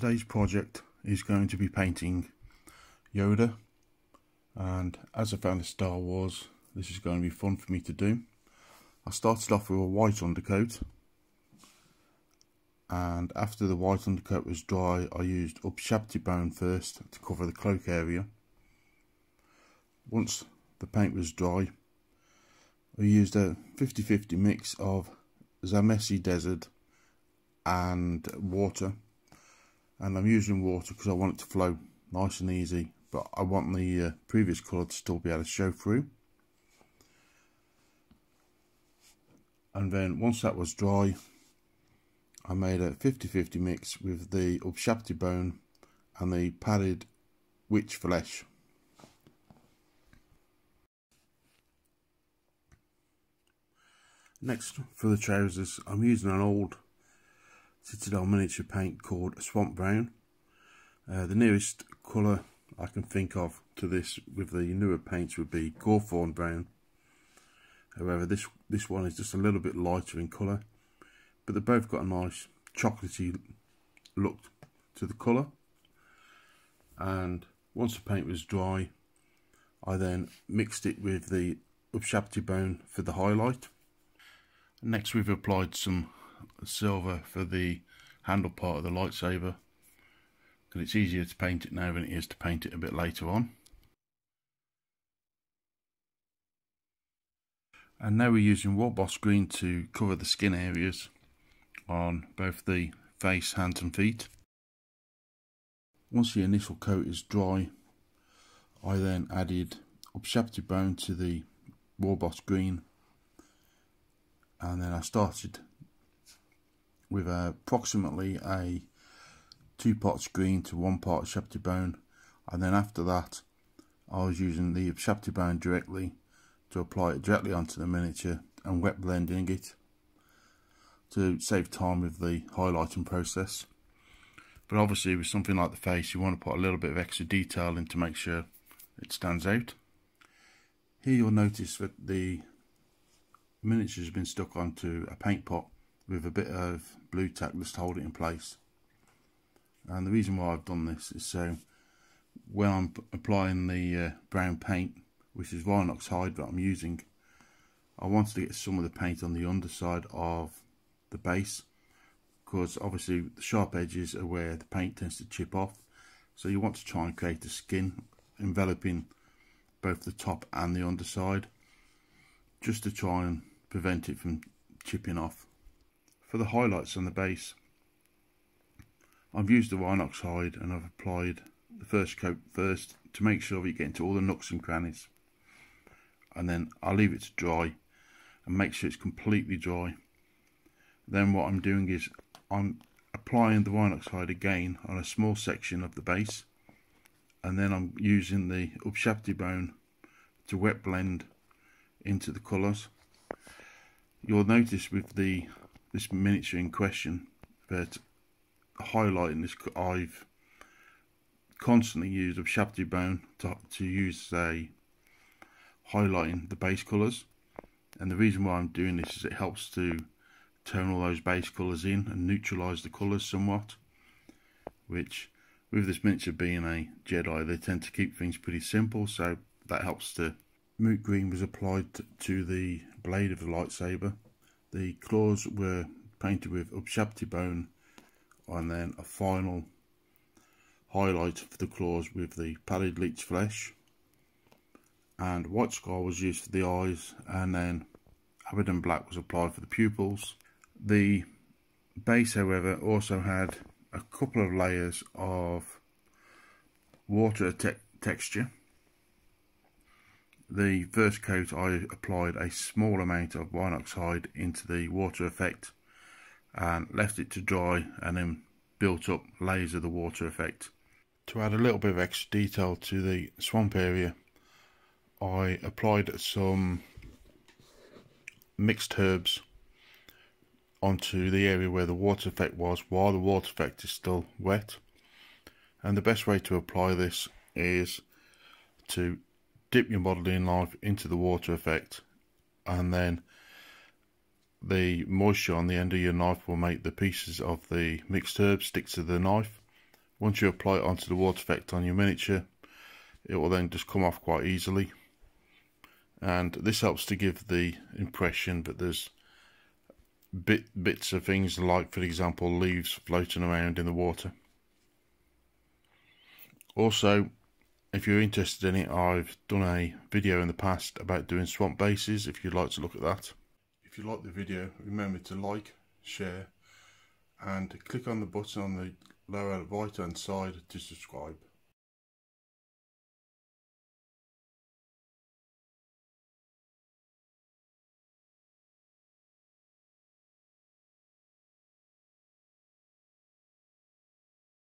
today's project is going to be painting Yoda and as I found the Star Wars this is going to be fun for me to do. I started off with a white undercoat and after the white undercoat was dry I used up Ushabti Bone first to cover the cloak area. Once the paint was dry I used a 50-50 mix of Zamesi Desert and water and I'm using water because I want it to flow nice and easy but I want the uh, previous colour to still be able to show through. And then once that was dry I made a 50-50 mix with the Ushabti bone and the Pallid Wych flesh. Next for the trousers I'm using an old Citadel miniature paint called Swamp Brown. Uh, the nearest colour I can think of to this with the newer paints would be Gorthor Brown. However, this this one is just a little bit lighter in colour, but they've both got a nice chocolatey look to the colour. And once the paint was dry, I then mixed it with the Ushabti bone for the highlight. Next, we've applied some silver for the handle part of the lightsaber because it's easier to paint it now than it is to paint it a bit later on. And now we're using Warboss Green to cover the skin areas on both the face, hands and feet. Once the initial coat is dry, I then added Ushabti Bone to the Warboss Green and then I started with approximately a two part screen to one part Shapti bone. And then after that I was using the Shapti bone directly to apply it directly onto the miniature and wet blending it to save time with the highlighting process. But obviously with something like the face you want to put a little bit of extra detail in to make sure it stands out. Here you'll notice that the miniature has been stuck onto a paint pot with a bit of Blu Tack just to hold it in place. And the reason why I've done this is so when I'm applying the uh, brown paint, which is Rhinox hide that I'm using, I wanted to get some of the paint on the underside of the base because obviously the sharp edges are where the paint tends to chip off. So you want to try and create a skin enveloping both the top and the underside just to try and prevent it from chipping off. For the highlights on the base, I've used the Rhinox hide and I've applied the first coat first to make sure we get into all the nooks and crannies. And then I'll leave it to dry and make sure it's completely dry. Then what I'm doing is I'm applying the Rhinox hide again on a small section of the base and then I'm using the Ushabti bone to wet blend into the colours. You'll notice with the this miniature in question but highlighting this I've constantly used a Shabti bone to, to use a highlighting the base colours. And the reason why I'm doing this is it helps to turn all those base colours in and neutralise the colours somewhat which with this miniature being a Jedi they tend to keep things pretty simple. So that helps to Moot green was applied to the blade of the lightsaber the claws were painted with Ushabti bone and then a final highlight for the claws with the Pallid Wych flesh and white scar was used for the eyes and then Abaddon black was applied for the pupils. The base however also had a couple of layers of water te texture the first coat I applied a small amount of Rhinox hide into the water effect and left it to dry and then built up layers of the water effect. To add a little bit of extra detail to the swamp area I applied some mixed herbs onto the area where the water effect was while the water effect is still wet and the best way to apply this is to dip your modelling knife into the water effect and then the moisture on the end of your knife will make the pieces of the mixed herbs stick to the knife. Once you apply it onto the water effect on your miniature it will then just come off quite easily. And this helps to give the impression that there's bit bits of things like for example leaves floating around in the water. Also if you're interested in it I've done a video in the past about doing swamp bases if you'd like to look at that. If you like the video remember to like share and click on the button on the lower right hand side to subscribe